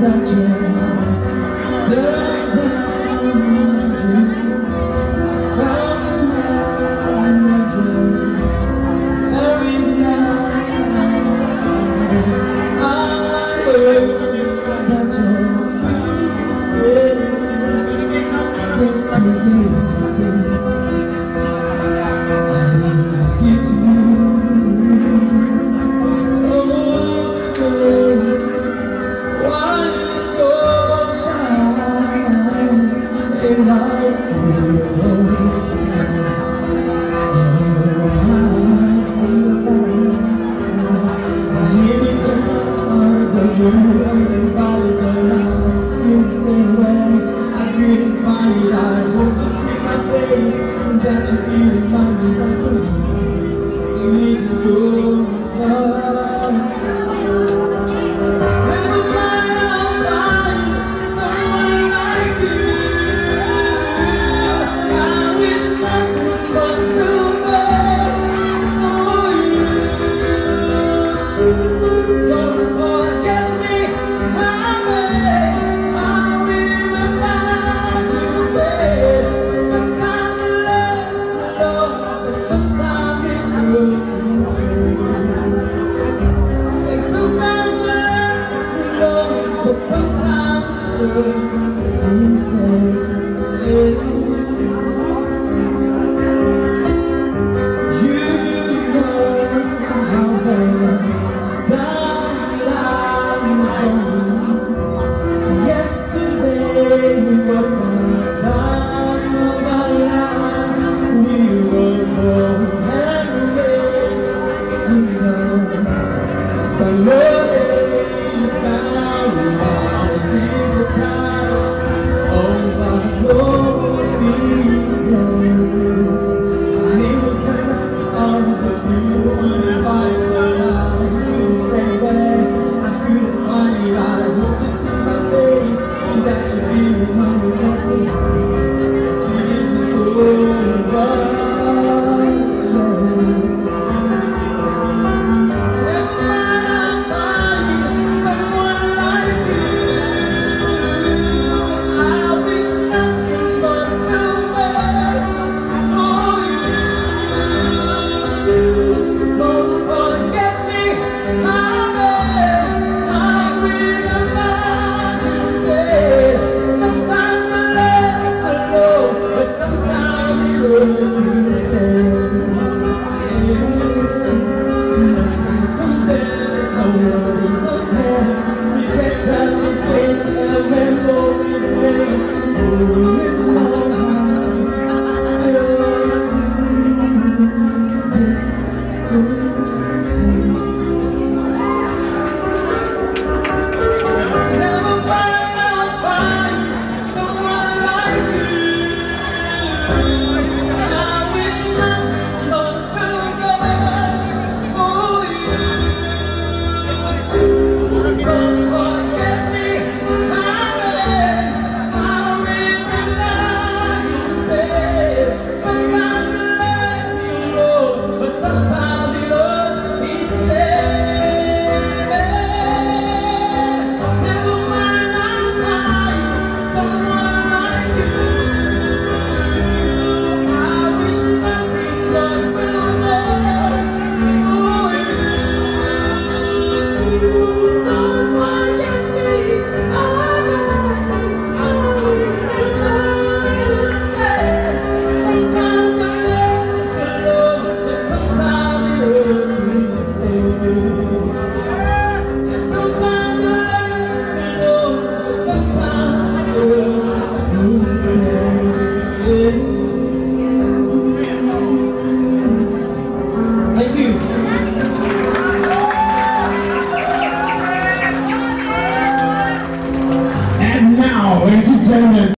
that you money. government